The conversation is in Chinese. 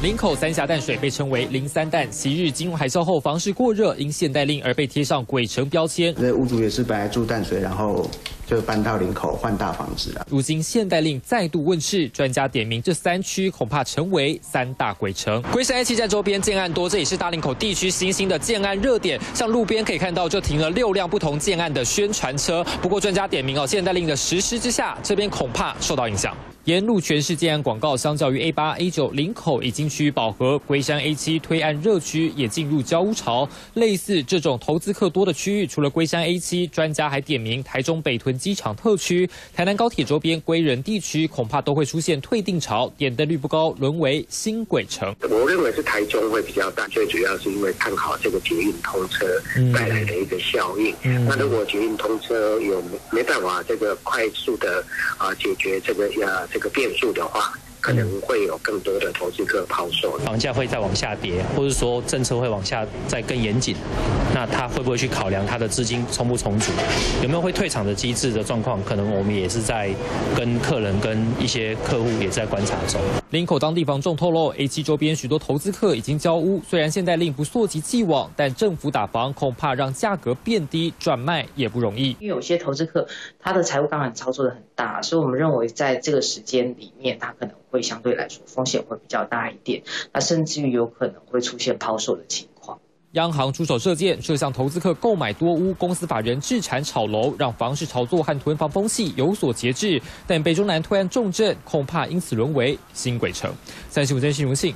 林口三峡淡水被称为“零三淡”，昔日金融海啸后房市过热，因限贷令而被贴上“鬼城”标签。这屋主也是本来住淡水，然后就搬到林口换大房子了。如今限贷令再度问世，专家点名这三区恐怕成为三大鬼城。龟山 A 七站周边建案多，这也是大林口地区新兴的建案热点。像路边可以看到，就停了六辆不同建案的宣传车。不过专家点名哦，限贷令的实施之下，这边恐怕受到影响。沿路全是建案广告，相较于 A 八、A 九，林口已经趋于饱和，龟山 A 七推案热区也进入交屋潮。类似这种投资客多的区域，除了龟山 A 七，专家还点名台中北屯机场特区、台南高铁周边归仁地区，恐怕都会出现退订潮，点灯率不高，沦为新鬼城。我认为是台中会比较大，最主要是因为看好这个捷运通车带来的一个效应。那如果捷运通车有没办法这个快速的啊解决这个呃。这个变数的话。可能会有更多的投资客抛售，房价会再往下跌，或者说政策会往下再更严谨，那他会不会去考量他的资金充不充足，有没有会退场的机制的状况？可能我们也是在跟客人、跟一些客户也在观察中。林口当地房仲透露，A 七周边许多投资客已经交屋，虽然现在令不溯及既往，但政府打房恐怕让价格变低，转卖也不容易。因为有些投资客他的财务杠杆操作的很大，所以我们认为在这个时间里面，他可能。会相对来说风险会比较大一点，那甚至于有可能会出现抛售的情况。央行出手射箭，射向投资客购买多屋，公司法人置产炒楼，让房市炒作和囤房风气有所节制。但北中南突然重症，恐怕因此沦为新鬼城。三十五真新荣幸。